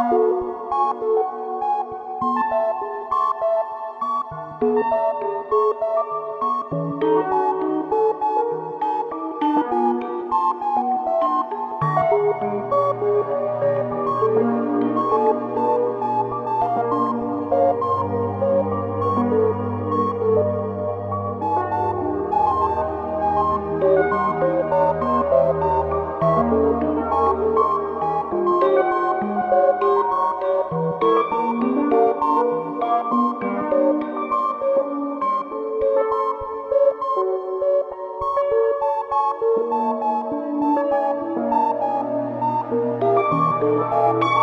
Música Música